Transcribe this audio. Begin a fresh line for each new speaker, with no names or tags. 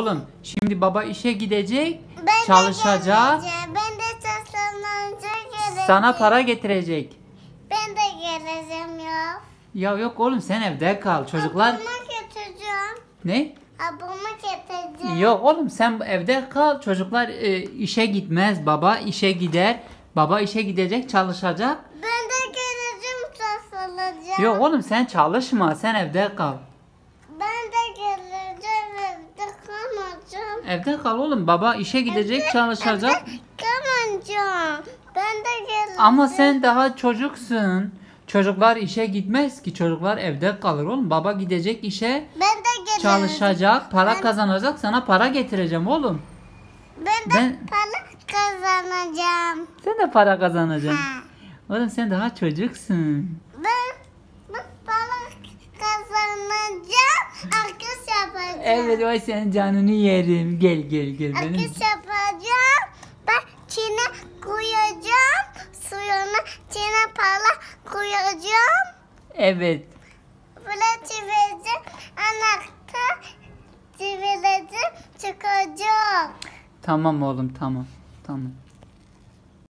Oğlum şimdi baba işe gidecek,
Ben
çalışacak,
De ben de geleceğim.
sana para getirecek.
Ben de geleceğim ya.
Ya yok oğlum sen evde kal. Çocuklar
Ablamı getireceğim.
ne?
Ablamı getireceğim.
Yok oğlum sen evde kal. Çocuklar e, işe gitmez. Baba işe gider. Baba işe gidecek, çalışacak.
Ben de geleceğim çalışacağım.
Yok oğlum sen çalışma. Sen evde kal.
Ben de geleceğim evde kalmayacağım.
Evde kal oğlum. Baba işe gidecek, çalışacak.
Evde kalmayacağım. Ben de geleceğim.
Ama sen daha çocuksun. Çocuklar işe gitmez ki. Çocuklar evde kalır oğlum. Baba gidecek işe,
Ben de geleceğim.
çalışacak, para
Ben-
kazanacak. Sana para getireceğim oğlum.
Ben de
Ben-
para kazanacağım.
Sen de para kazanacaksın.
Ha.
Oğlum sen daha çocuksun.
Ben, ben para kazanacağım. Akış yapacağım.
Evet o senin canını yerim. Gel gel gel. Benim.
Akış yapacağım. Ben çine koyacağım. Suyuna çine para koyacağım.
Evet.
Böyle çevireceğim. Anahtar çevireceğim. Çıkacak.
Tamam oğlum tamam. Tamam.